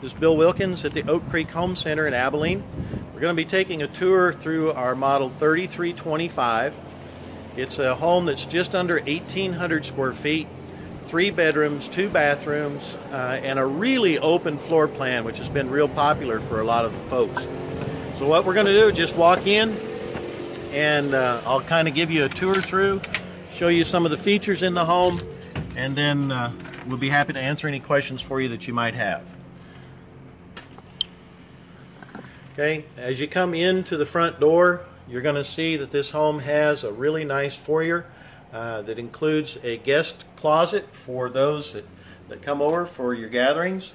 This is Bill Wilkins at the Oak Creek Home Center in Abilene. We're going to be taking a tour through our model 3325. It's a home that's just under 1,800 square feet, three bedrooms, two bathrooms, uh, and a really open floor plan, which has been real popular for a lot of folks. So what we're going to do is just walk in, and uh, I'll kind of give you a tour through, show you some of the features in the home, and then uh, we'll be happy to answer any questions for you that you might have. Okay, as you come into the front door, you're going to see that this home has a really nice foyer uh, that includes a guest closet for those that, that come over for your gatherings.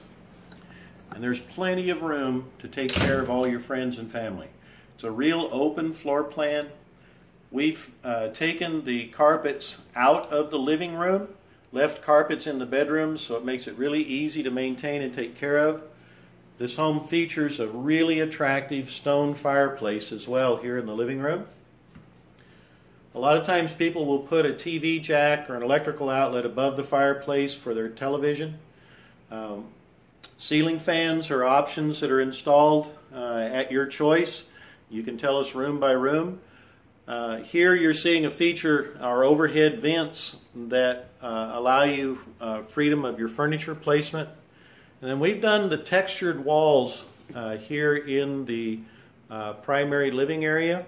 And there's plenty of room to take care of all your friends and family. It's a real open floor plan. We've uh, taken the carpets out of the living room, left carpets in the bedrooms, so it makes it really easy to maintain and take care of. This home features a really attractive stone fireplace as well here in the living room. A lot of times people will put a TV jack or an electrical outlet above the fireplace for their television. Um, ceiling fans are options that are installed uh, at your choice. You can tell us room by room. Uh, here you're seeing a feature, our overhead vents that uh, allow you uh, freedom of your furniture placement. And then we've done the textured walls uh, here in the uh, primary living area.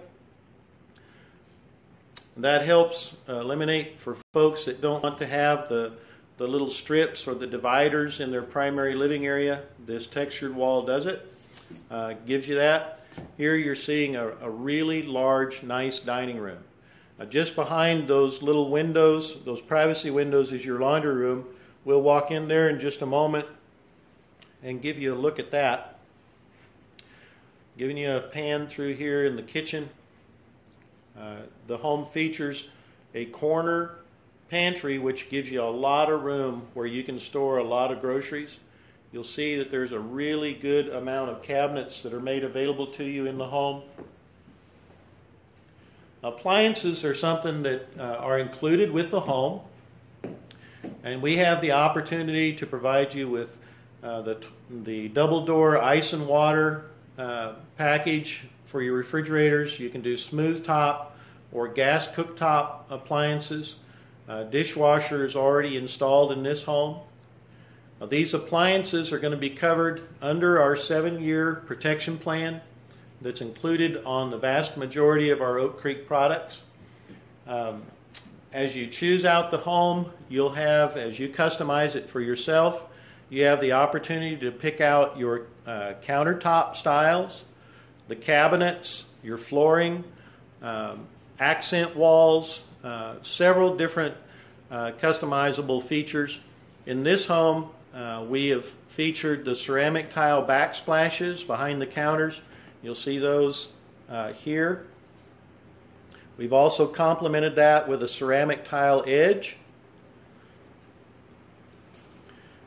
That helps uh, eliminate for folks that don't want to have the, the little strips or the dividers in their primary living area. This textured wall does it. Uh, gives you that. Here you're seeing a, a really large, nice dining room. Just behind those little windows, those privacy windows, is your laundry room. We'll walk in there in just a moment and give you a look at that. Giving you a pan through here in the kitchen. Uh, the home features a corner pantry which gives you a lot of room where you can store a lot of groceries. You'll see that there's a really good amount of cabinets that are made available to you in the home. Appliances are something that uh, are included with the home, and we have the opportunity to provide you with uh, the, the double door ice and water uh, package for your refrigerators. You can do smooth top or gas cooktop appliances. Uh, dishwasher is already installed in this home. Now, these appliances are going to be covered under our seven year protection plan that's included on the vast majority of our Oak Creek products. Um, as you choose out the home, you'll have, as you customize it for yourself, you have the opportunity to pick out your uh, countertop styles, the cabinets, your flooring, um, accent walls, uh, several different uh, customizable features. In this home, uh, we have featured the ceramic tile backsplashes behind the counters. You'll see those uh, here. We've also complemented that with a ceramic tile edge.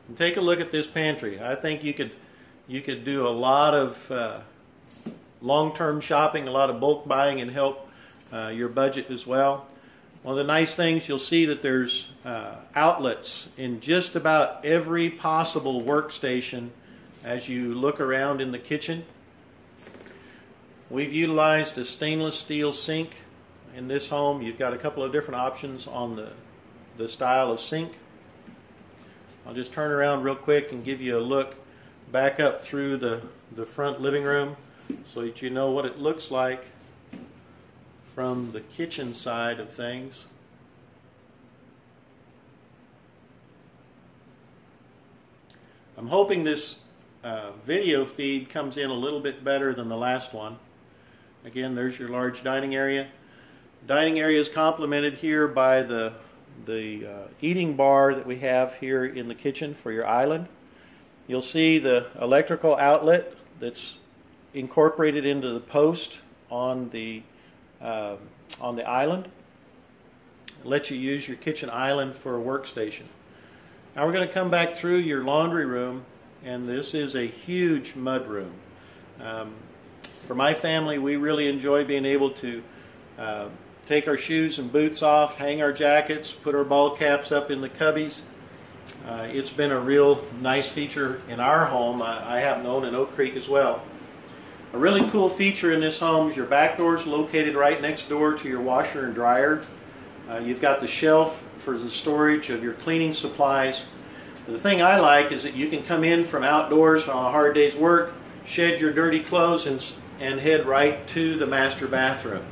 And take a look at this pantry. I think you could you could do a lot of uh, long-term shopping, a lot of bulk buying, and help uh, your budget as well. One of the nice things you'll see that there's uh, outlets in just about every possible workstation as you look around in the kitchen. We've utilized a stainless steel sink in this home. You've got a couple of different options on the, the style of sink. I'll just turn around real quick and give you a look back up through the, the front living room so that you know what it looks like from the kitchen side of things. I'm hoping this uh, video feed comes in a little bit better than the last one. Again, there's your large dining area. Dining area is complemented here by the the uh, eating bar that we have here in the kitchen for your island. You'll see the electrical outlet that's incorporated into the post on the uh, on the island. It lets you use your kitchen island for a workstation. Now we're going to come back through your laundry room, and this is a huge mud room. Um, for my family, we really enjoy being able to uh, take our shoes and boots off, hang our jackets, put our ball caps up in the cubbies, Uh, it's been a real nice feature in our home. I, I happen to own in Oak Creek as well. A really cool feature in this home is your back door is located right next door to your washer and dryer. Uh, you've got the shelf for the storage of your cleaning supplies. The thing I like is that you can come in from outdoors on a hard day's work, shed your dirty clothes, and, and head right to the master bathroom.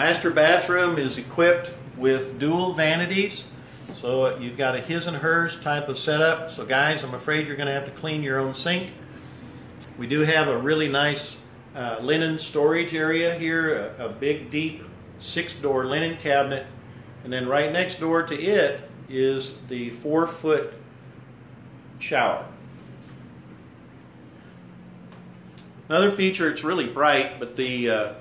Master bathroom is equipped with dual vanities. So you've got a his and hers type of setup. So guys, I'm afraid you're going to have to clean your own sink. We do have a really nice uh, linen storage area here, a, a big deep six door linen cabinet. And then right next door to it is the four foot shower. Another feature, it's really bright, but the uh,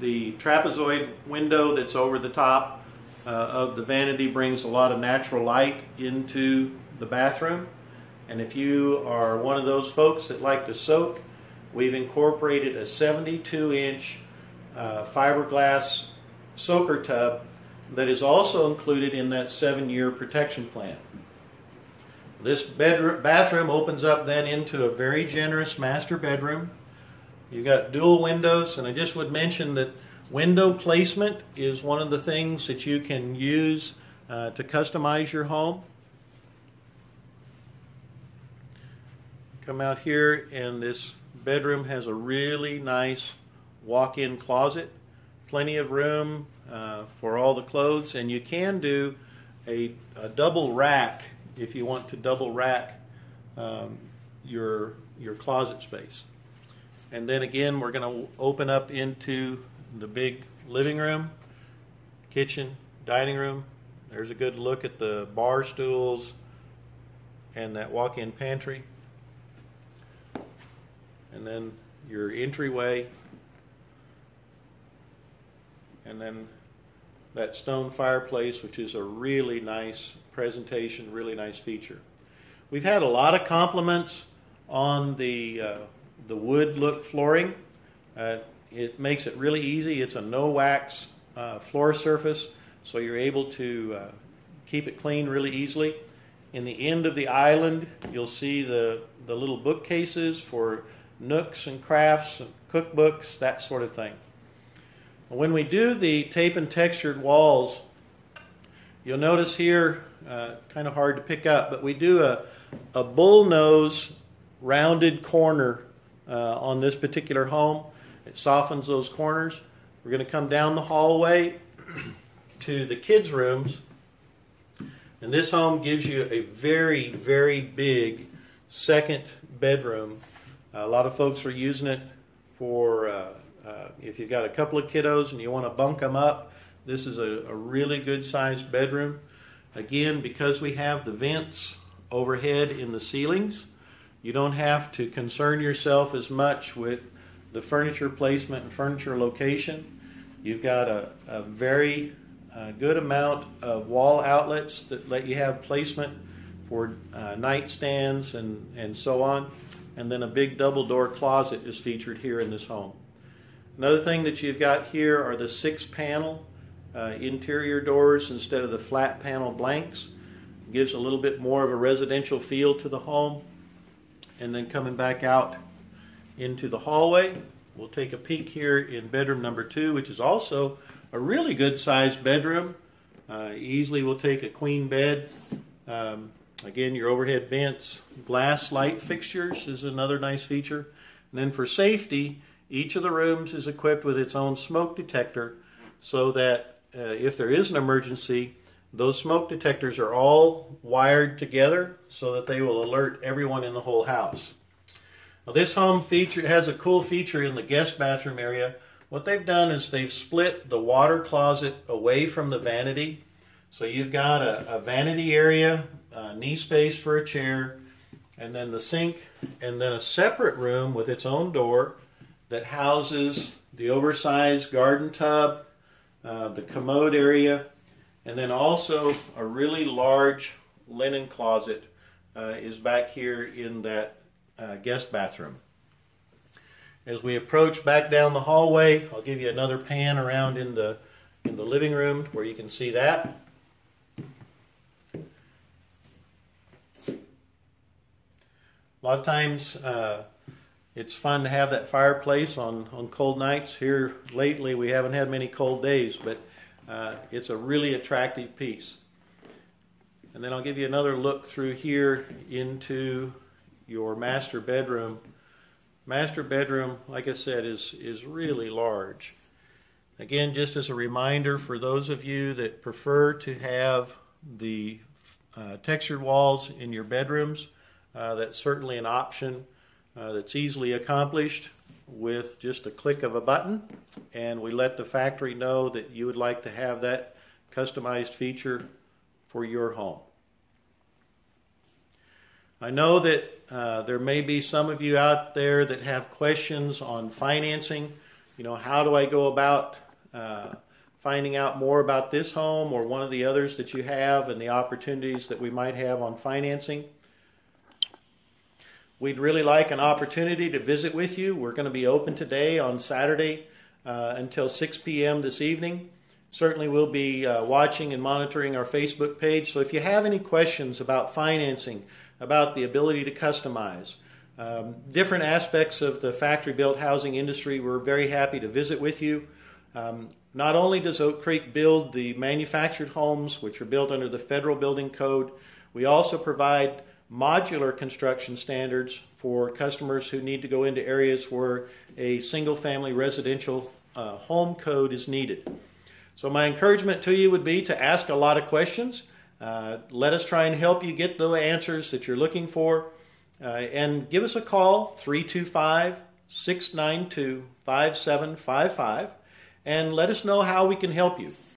the trapezoid window that's over the top uh, of the vanity brings a lot of natural light into the bathroom. And if you are one of those folks that like to soak, we've incorporated a 72 inch uh, fiberglass soaker tub that is also included in that seven year protection plan. This bedroom, bathroom opens up then into a very generous master bedroom. You've got dual windows, and I just would mention that window placement is one of the things that you can use uh, to customize your home. Come out here, and this bedroom has a really nice walk in closet, plenty of room uh, for all the clothes, and you can do a, a double rack if you want to double rack um, your your closet space. And then again, we're going to open up into the big living room, kitchen, dining room. There's a good look at the bar stools and that walk-in pantry. And then your entryway. And then that stone fireplace, which is a really nice presentation, really nice feature. We've had a lot of compliments on the uh, the wood look flooring. Uh, it makes it really easy. It's a no wax uh, floor surface, so you're able to uh, keep it clean really easily. In the end of the island, you'll see the, the little bookcases for nooks and crafts, and cookbooks, that sort of thing. When we do the tape and textured walls, you'll notice here, uh, kind of hard to pick up, but we do a, a bull nose rounded corner uh, on this particular home. It softens those corners. We're going to come down the hallway to the kids' rooms. And this home gives you a very, very big second bedroom. A lot of folks are using it for uh, uh, if you've got a couple of kiddos and you want to bunk them up. This is a, a really good sized bedroom. Again, because we have the vents overhead in the ceilings, you don't have to concern yourself as much with the furniture placement and furniture location. You've got a, a very uh, good amount of wall outlets that let you have placement for uh, nightstands and, and so on. And then a big double door closet is featured here in this home. Another thing that you've got here are the six panel uh, interior doors instead of the flat panel blanks. It gives a little bit more of a residential feel to the home and then coming back out into the hallway. We'll take a peek here in bedroom number two, which is also a really good sized bedroom. Uh, easily will take a queen bed. Um, again, your overhead vents, glass light fixtures is another nice feature. And then for safety, each of the rooms is equipped with its own smoke detector so that uh, if there is an emergency, those smoke detectors are all wired together so that they will alert everyone in the whole house. Now, this home feature has a cool feature in the guest bathroom area. What they've done is they've split the water closet away from the vanity. So you've got a, a vanity area, a knee space for a chair, and then the sink, and then a separate room with its own door that houses the oversized garden tub, uh, the commode area, and then also a really large linen closet uh, is back here in that uh, guest bathroom. As we approach back down the hallway, I'll give you another pan around in the, in the living room where you can see that. A lot of times uh, it's fun to have that fireplace on, on cold nights. Here lately we haven't had many cold days, but uh, it's a really attractive piece. And then I'll give you another look through here into your master bedroom. Master bedroom, like I said, is, is really large. Again, just as a reminder for those of you that prefer to have the uh, textured walls in your bedrooms, uh, that's certainly an option uh, that's easily accomplished with just a click of a button. And we let the factory know that you would like to have that customized feature for your home. I know that uh, there may be some of you out there that have questions on financing. You know, how do I go about uh, finding out more about this home or one of the others that you have and the opportunities that we might have on financing? We'd really like an opportunity to visit with you. We're going to be open today on Saturday uh, until 6 p.m. this evening. Certainly, we'll be uh, watching and monitoring our Facebook page. So, if you have any questions about financing, about the ability to customize, um, different aspects of the factory built housing industry, we're very happy to visit with you. Um, not only does Oak Creek build the manufactured homes, which are built under the federal building code, we also provide modular construction standards for customers who need to go into areas where a single family residential uh, home code is needed. So, my encouragement to you would be to ask a lot of questions. Uh, let us try and help you get the answers that you're looking for. Uh, and give us a call 325 692 5755 and let us know how we can help you.